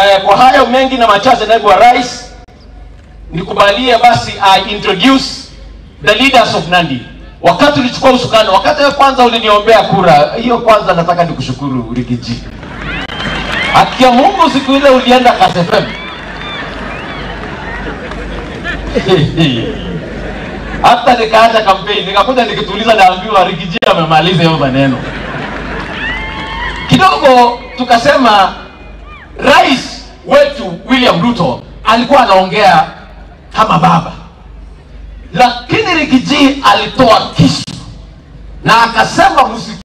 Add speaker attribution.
Speaker 1: Eh, kwa hayo mengi na machache, naibu wa rais, nikubalie basi I introduce the leaders of Nandi. Wakati ulichukua usukani, wakati wewe kwanza uliniombea kura hiyo, kwanza nataka nikushukuru Rigiji. Haki ya Mungu, siku ile ulienda KSFM hata nikaacha kampeni, nikakuja nikituliza, naambiwa Rigiji amemaliza hiyo maneno kidogo. Tukasema rais wetu William Ruto alikuwa anaongea kama baba, lakini Rigiji alitoa kisu na akasema